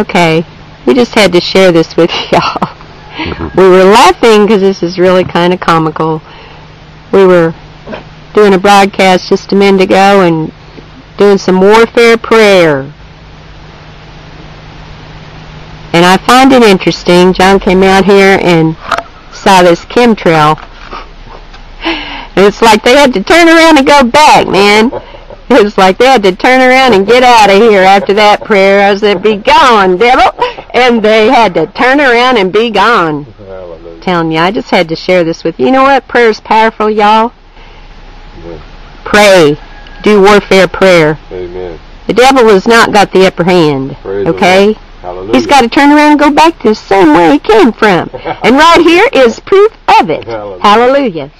Okay. We just had to share this with y'all. we were laughing because this is really kind of comical. We were doing a broadcast just a minute ago and doing some warfare prayer. And I find it interesting. John came out here and saw this chemtrail. And it's like they had to turn around and go back, man. It was like they had to turn around and get out of here after that prayer. I said, be gone, devil. And they had to turn around and be gone. Hallelujah. Telling you, I just had to share this with you. You know what? Prayer's powerful, y'all. Amen. Pray. Do warfare prayer. Amen. The devil has not got the upper hand. Praise okay? Hallelujah. He's got to turn around and go back to the same way he came from. And right here is proof of it. Hallelujah. Hallelujah.